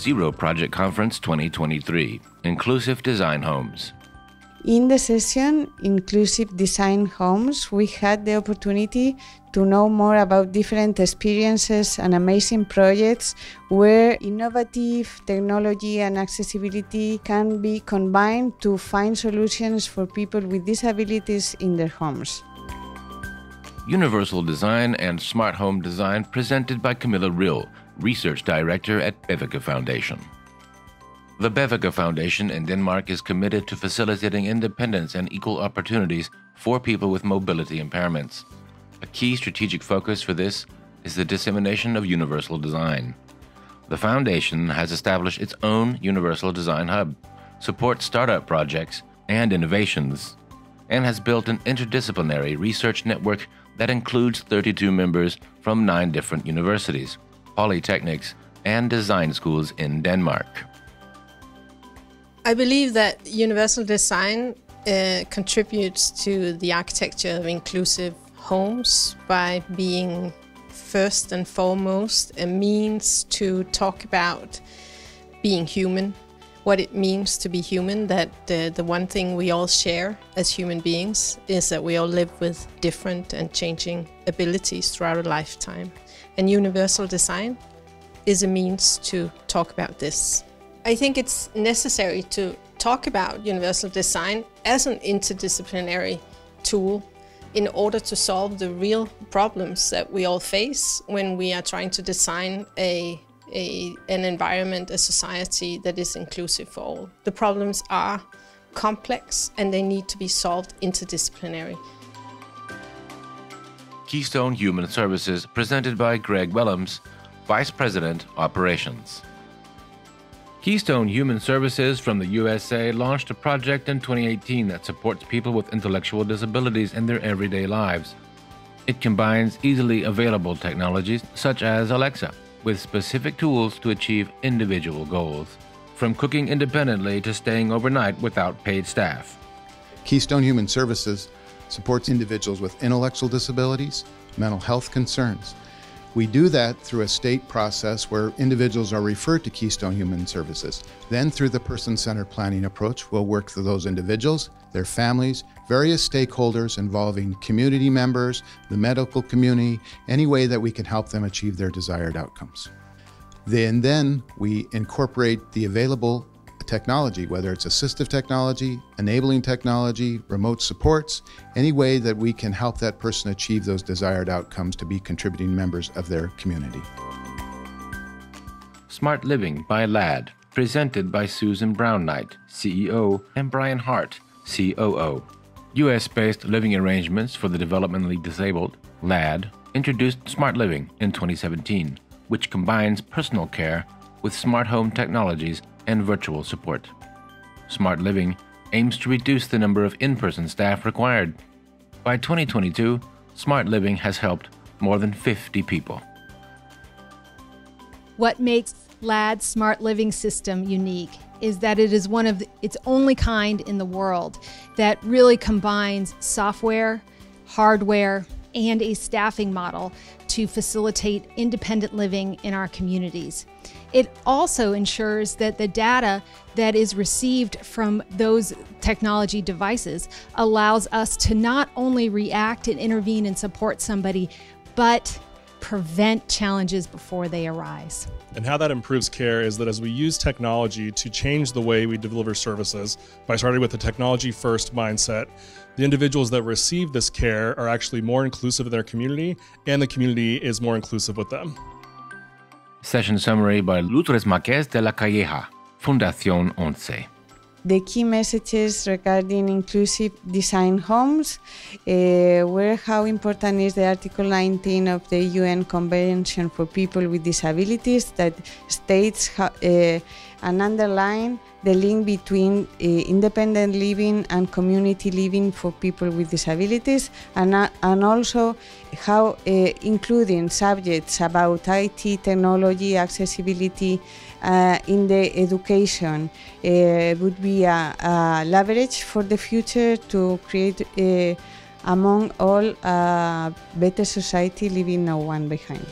Zero Project Conference 2023 Inclusive Design Homes. In the session, Inclusive Design Homes, we had the opportunity to know more about different experiences and amazing projects where innovative technology and accessibility can be combined to find solutions for people with disabilities in their homes. Universal Design and Smart Home Design presented by Camilla Ryhl, Research Director at Bevica Foundation. The Bevica Foundation in Denmark is committed to facilitating independence and equal opportunities for people with mobility impairments. A key strategic focus for this is the dissemination of universal design. The foundation has established its own Universal Design Hub, supports startup projects and innovations, and has built an interdisciplinary research network that includes 32 members from nine different universities, polytechnics, and design schools in Denmark. I believe that universal design uh, contributes to the architecture of inclusive homes by being first and foremost a means to talk about being human, what it means to be human, that uh, the one thing we all share as human beings is that we all live with different and changing abilities throughout a lifetime. And universal design is a means to talk about this. I think it's necessary to talk about universal design as an interdisciplinary tool in order to solve the real problems that we all face when we are trying to design a, a, an environment, a society that is inclusive for all. The problems are complex and they need to be solved interdisciplinary. Keystone Human Services presented by Greg Willems, Vice President, Operations. Keystone Human Services from the USA launched a project in 2018 that supports people with intellectual disabilities in their everyday lives. It combines easily available technologies such as Alexa with specific tools to achieve individual goals, from cooking independently to staying overnight without paid staff. Keystone Human Services supports individuals with intellectual disabilities, mental health concerns, we do that through a state process where individuals are referred to Keystone Human Services. Then, through the person centered planning approach, we'll work with those individuals, their families, various stakeholders involving community members, the medical community, any way that we can help them achieve their desired outcomes. Then, then we incorporate the available technology, whether it's assistive technology, enabling technology, remote supports, any way that we can help that person achieve those desired outcomes to be contributing members of their community. Smart Living by LAD, presented by Susan Brown Knight, CEO, and Brian Hart, COO. US based living arrangements for the developmentally disabled, LAD, introduced Smart Living in 2017, which combines personal care with smart home technologies and virtual support. Smart Living aims to reduce the number of in person staff required. By 2022, Smart Living has helped more than 50 people. What makes LAD's Smart Living system unique is that it is one of the, its only kind in the world that really combines software, hardware, and a staffing model to facilitate independent living in our communities. It also ensures that the data that is received from those technology devices allows us to not only react and intervene and support somebody, but prevent challenges before they arise. And how that improves care is that as we use technology to change the way we deliver services by starting with a technology first mindset, the individuals that receive this care are actually more inclusive in their community and the community is more inclusive with them. Session summary by Lourdes Marquez de la Calleja, Fundación ONCE. The key messages regarding inclusive design homes uh, were how important is the Article 19 of the UN Convention for People with Disabilities that states how, uh, and underline the link between uh, independent living and community living for people with disabilities, and, uh, and also how uh, including subjects about IT, technology, accessibility uh, in the education would be a, a, leverage for the future to create among all a better society leaving no one behind.